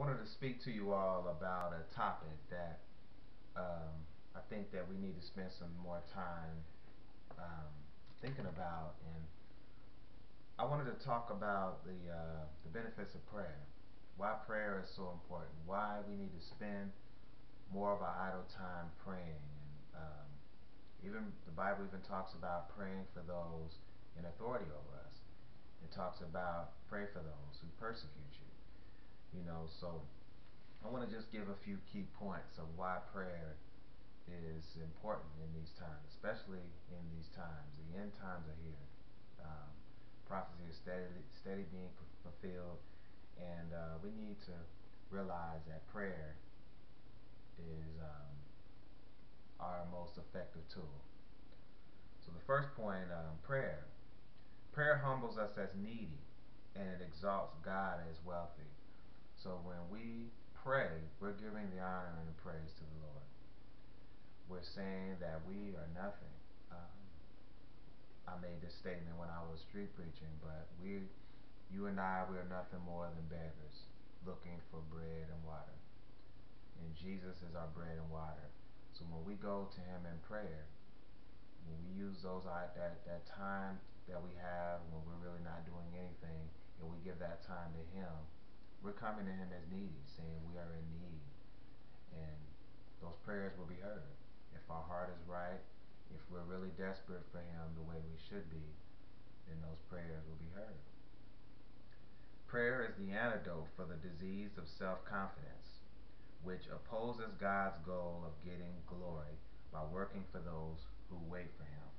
wanted to speak to you all about a topic that um, I think that we need to spend some more time um, thinking about and I wanted to talk about the uh, the benefits of prayer. Why prayer is so important. Why we need to spend more of our idle time praying. And um, even the Bible even talks about praying for those in authority over us. It talks about pray for those who persecute you you know, so I want to just give a few key points of why prayer is important in these times, especially in these times. The end times are here. Um, prophecy is steadily, steady being fulfilled, and uh, we need to realize that prayer is um, our most effective tool. So the first point, um, prayer. Prayer humbles us as needy, and it exalts God as wealthy. So when we pray, we're giving the honor and the praise to the Lord. We're saying that we are nothing. Um, I made this statement when I was street preaching, but we, you and I, we are nothing more than beggars looking for bread and water. And Jesus is our bread and water. So when we go to Him in prayer, when we use those that that time that we have when we're really not doing anything, and we give that time to Him, we're coming to him as needy, saying we are in need. And those prayers will be heard. If our heart is right, if we're really desperate for him the way we should be, then those prayers will be heard. Prayer is the antidote for the disease of self-confidence, which opposes God's goal of getting glory by working for those who wait for him.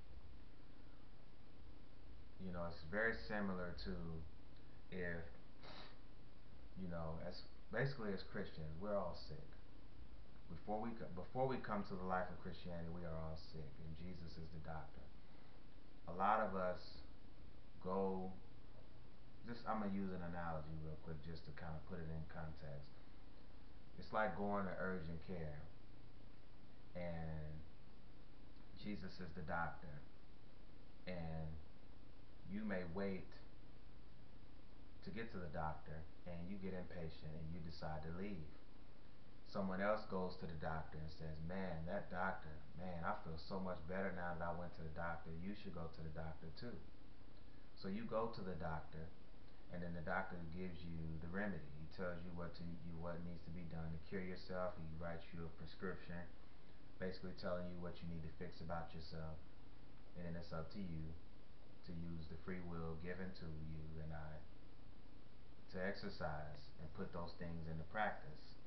You know, it's very similar to if you know, as basically as Christians, we're all sick. Before we before we come to the life of Christianity, we are all sick, and Jesus is the doctor. A lot of us go. Just I'm gonna use an analogy real quick, just to kind of put it in context. It's like going to urgent care, and Jesus is the doctor, and you may wait to get to the doctor and you get impatient and you decide to leave. Someone else goes to the doctor and says, man, that doctor, man, I feel so much better now that I went to the doctor. You should go to the doctor too. So you go to the doctor and then the doctor gives you the remedy. He tells you what to you what needs to be done to cure yourself. He writes you a prescription basically telling you what you need to fix about yourself. And then it's up to you to use the free will given to you and I to exercise and put those things into practice.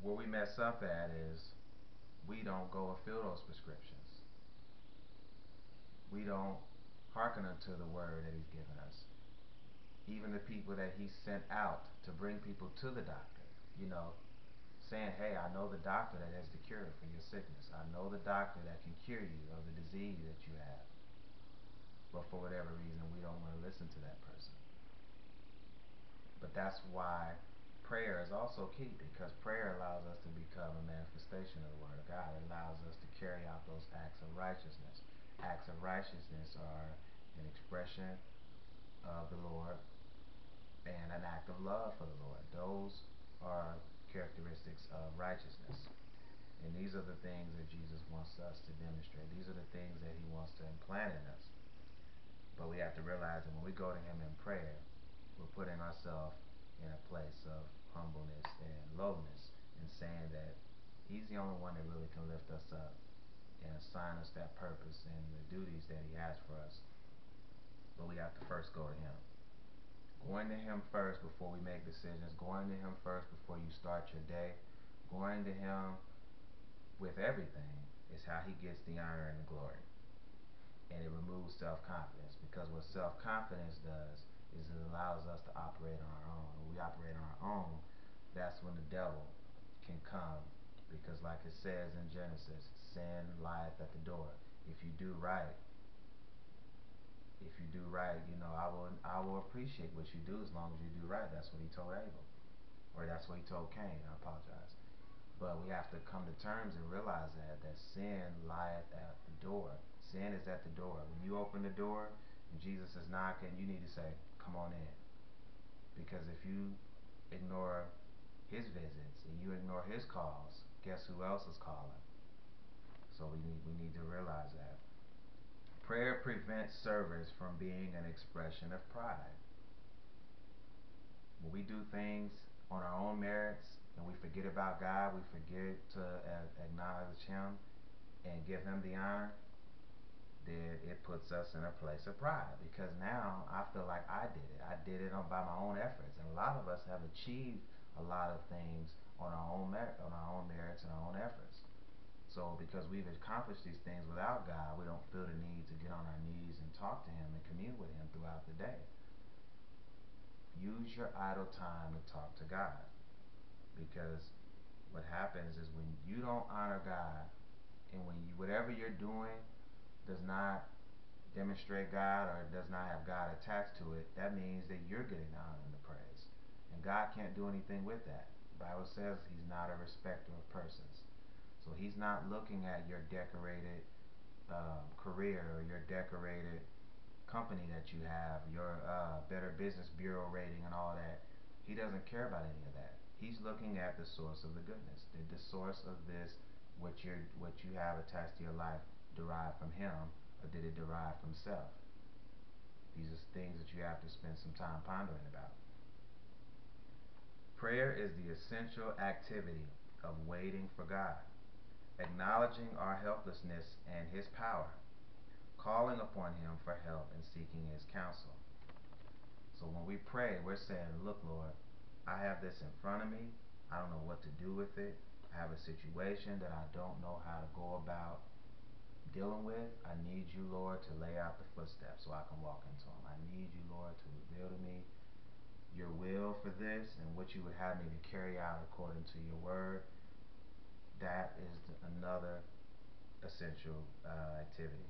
Where we mess up at is we don't go and fill those prescriptions. We don't hearken unto the word that he's given us. Even the people that he sent out to bring people to the doctor, you know, saying, hey, I know the doctor that has the cure for your sickness. I know the doctor that can cure you of the disease that you have but for whatever reason we don't want to listen to that person. But that's why prayer is also key because prayer allows us to become a manifestation of the Word of God. It allows us to carry out those acts of righteousness. Acts of righteousness are an expression of the Lord and an act of love for the Lord. Those are characteristics of righteousness. And these are the things that Jesus wants us to demonstrate. These are the things that he wants to implant in us. But we have to realize that when we go to Him in prayer, we're putting ourselves in a place of humbleness and lowness and saying that He's the only one that really can lift us up and assign us that purpose and the duties that He has for us. But we have to first go to Him. Going to Him first before we make decisions, going to Him first before you start your day, going to Him with everything is how He gets the honor and the glory and it removes self-confidence because what self-confidence does is it allows us to operate on our own. When we operate on our own, that's when the devil can come because like it says in Genesis, sin lieth at the door. If you do right, if you do right, you know, I will I will appreciate what you do as long as you do right. That's what he told Abel. Or that's what he told Cain. I apologize. But we have to come to terms and realize that, that sin lieth at the door. Sin is at the door. When you open the door and Jesus is knocking, you need to say, come on in. Because if you ignore his visits and you ignore his calls, guess who else is calling? So we need we need to realize that. Prayer prevents service from being an expression of pride. When we do things on our own merits and we forget about God, we forget to acknowledge Him and give Him the honor, then it puts us in a place of pride because now I feel like I did it. I did it by my own efforts, and a lot of us have achieved a lot of things on our own on our own merits and our own efforts. So because we've accomplished these things without God, we don't feel the need to get on our knees and talk to Him and commune with Him throughout the day. Use your idle time to talk to God. Because what happens is when you don't honor God and when you, whatever you're doing does not demonstrate God or does not have God attached to it, that means that you're getting the honor and the praise. And God can't do anything with that. The Bible says He's not a respecter of persons. So he's not looking at your decorated um, career or your decorated company that you have, your uh, Better Business Bureau rating and all that. He doesn't care about any of that. He's looking at the source of the goodness. Did the source of this, what you what you have attached to your life, derive from Him, or did it derive from self? These are things that you have to spend some time pondering about. Prayer is the essential activity of waiting for God acknowledging our helplessness and His power, calling upon Him for help and seeking His counsel. So when we pray, we're saying, Look, Lord, I have this in front of me. I don't know what to do with it. I have a situation that I don't know how to go about dealing with. I need you, Lord, to lay out the footsteps so I can walk into them. I need you, Lord, to reveal to me your will for this and what you would have me to carry out according to your word that is another essential uh, activity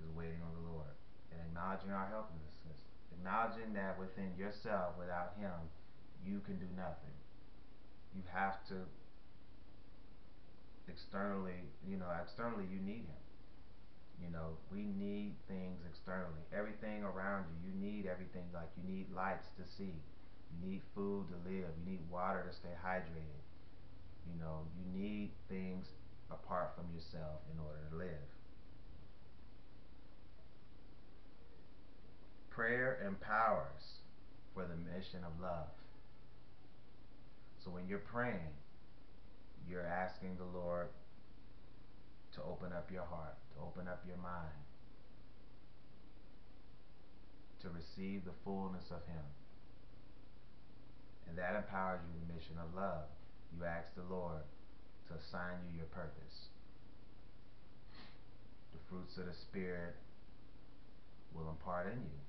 is waiting on the Lord and acknowledging our helplessness, acknowledging that within yourself, without Him, you can do nothing. You have to externally, you know, externally you need Him. You know, we need things externally. Everything around you, you need everything. Like you need lights to see, you need food to live, you need water to stay hydrated. You know, you need things apart from yourself in order to live. Prayer empowers for the mission of love. So when you're praying, you're asking the Lord to open up your heart, to open up your mind, to receive the fullness of Him. And that empowers you the mission of love. You ask the Lord to assign you your purpose. The fruits of the Spirit will impart in you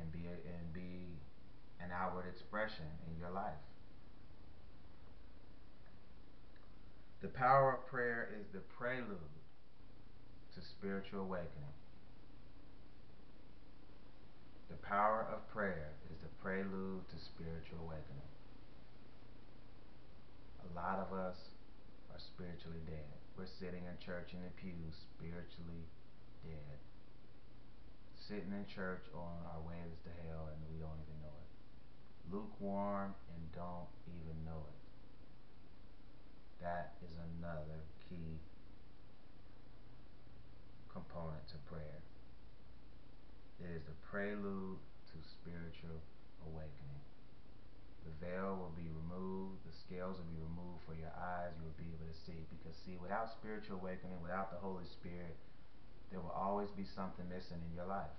and be and be an outward expression in your life. The power of prayer is the prelude to spiritual awakening. The power of prayer is the prelude to spiritual awakening. A lot of us are spiritually dead. We're sitting in church in the pews, spiritually dead. Sitting in church on our ways to hell and we don't even know it. Lukewarm and don't even. That is another key component to prayer. It is the prelude to spiritual awakening. The veil will be removed, the scales will be removed for your eyes, you will be able to see. Because, see, without spiritual awakening, without the Holy Spirit, there will always be something missing in your life.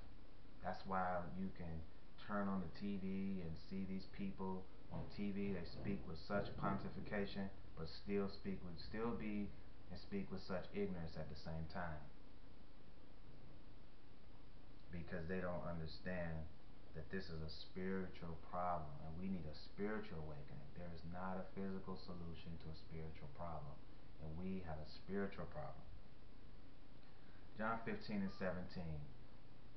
That's why you can turn on the TV and see these people on TV. They speak with such pontification, but still speak with, still be and speak with such ignorance at the same time. Because they don't understand that this is a spiritual problem and we need a spiritual awakening. There is not a physical solution to a spiritual problem, and we have a spiritual problem. John 15 and 17.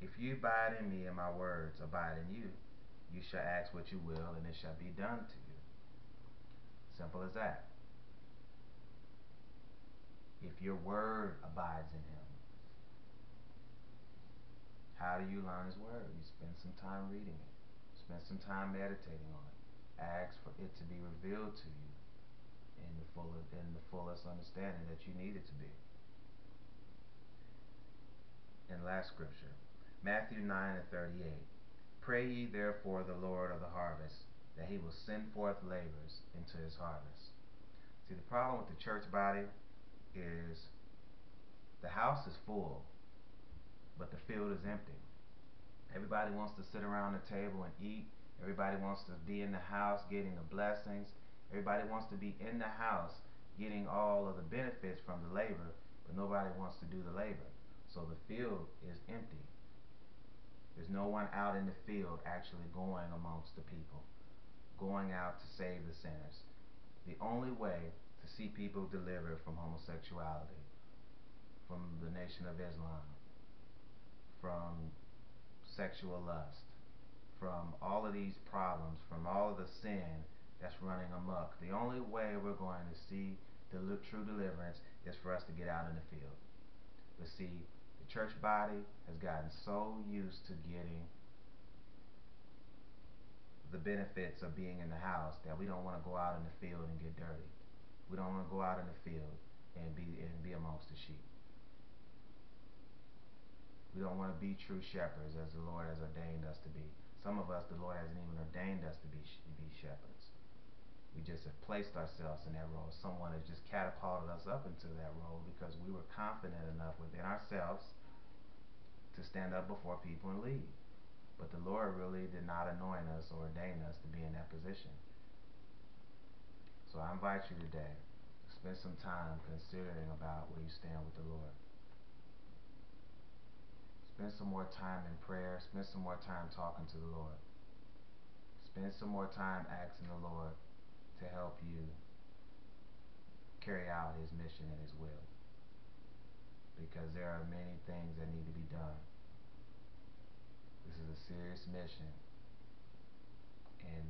If you abide in me and my words abide in you, you shall ask what you will, and it shall be done to you. Simple as that. If your word abides in him, how do you learn his word? You spend some time reading it Spend some time meditating on it. Ask for it to be revealed to you in the full in the fullest understanding that you need it to be. And last scripture, Matthew 9 and 38. Pray ye therefore the Lord of the harvest that he will send forth laborers into his harvest. See, the problem with the church body is the house is full, but the field is empty. Everybody wants to sit around the table and eat. Everybody wants to be in the house getting the blessings. Everybody wants to be in the house getting all of the benefits from the labor, but nobody wants to do the labor. So the field is empty. There's no one out in the field actually going amongst the people, going out to save the sinners. The only way to see people delivered from homosexuality, from the Nation of Islam, from sexual lust, from all of these problems, from all of the sin that's running amok. The only way we're going to see the true deliverance is for us to get out in the field. But see, church body has gotten so used to getting the benefits of being in the house that we don't want to go out in the field and get dirty. We don't want to go out in the field and be and be amongst the sheep. We don't want to be true shepherds as the Lord has ordained us to be. Some of us, the Lord hasn't even ordained us to be be shepherds. We just have placed ourselves in that role. Someone has just catapulted us up into that role because we were confident enough within ourselves to stand up before people and lead. But the Lord really did not anoint us or ordain us to be in that position. So I invite you today to spend some time considering about where you stand with the Lord. Spend some more time in prayer. Spend some more time talking to the Lord. Spend some more time asking the Lord you carry out his mission and his will. Because there are many things that need to be done this is a serious mission. And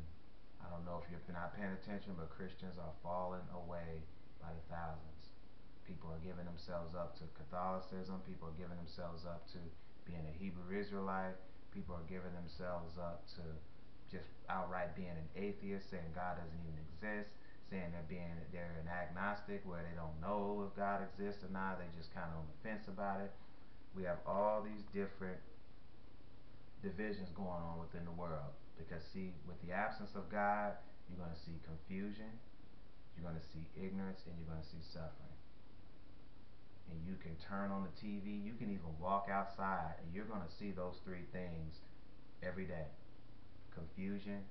I don't know if you're not paying attention, but Christians are falling away by the thousands. People are giving themselves up to Catholicism. People are giving themselves up to being a Hebrew Israelite. People are giving themselves up to just outright being an atheist, saying God doesn't even exist, saying they're being they're an agnostic where they don't know if God exists or not. They just kind of on the fence about it. We have all these different divisions going on within the world. Because, see, with the absence of God, you're going to see confusion, you're going to see ignorance, and you're going to see suffering. And you can turn on the TV, you can even walk outside, and you're going to see those three things every day confusion.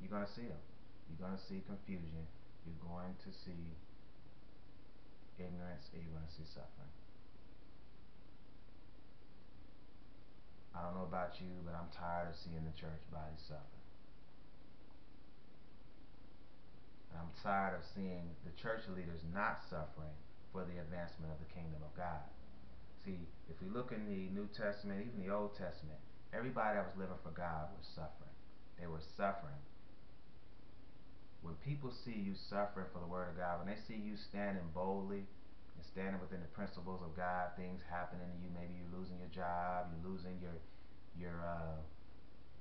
You're going to see them. You're going to see confusion. You're going to see ignorance, and you're going to see suffering. I don't know about you, but I'm tired of seeing the church body suffer. And I'm tired of seeing the church leaders not suffering for the advancement of the kingdom of God. See, if we look in the New Testament, even the Old Testament, everybody that was living for God was suffering. They were suffering. When people see you suffering for the word of God, when they see you standing boldly and standing within the principles of God, things happening to you. Maybe you're losing your job, you're losing your your uh,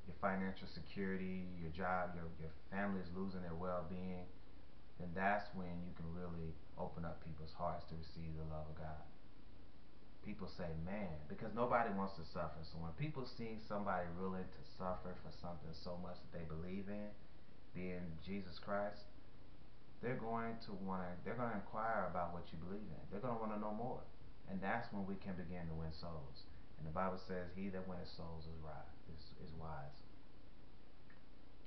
your financial security, your job, your your family is losing their well-being. Then that's when you can really open up people's hearts to receive the love of God. People say, "Man," because nobody wants to suffer. So when people see somebody willing to suffer for something so much that they believe in, being Jesus Christ, they're going to want to they're going to inquire about what you believe in. They're going to want to know more. And that's when we can begin to win souls. And the Bible says, He that winneth souls is, right, is, is wise.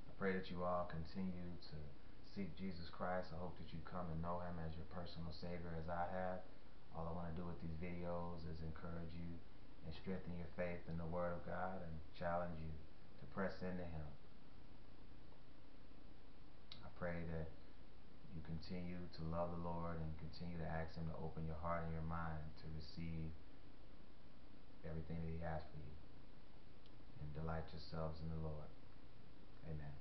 I pray that you all continue to seek Jesus Christ. I hope that you come and know Him as your personal Savior as I have. All I want to do with these videos is encourage you and strengthen your faith in the Word of God and challenge you to press into Him. I pray that you continue to love the Lord and continue to ask Him to open your heart and your mind to receive everything that He has for you. And delight yourselves in the Lord. Amen.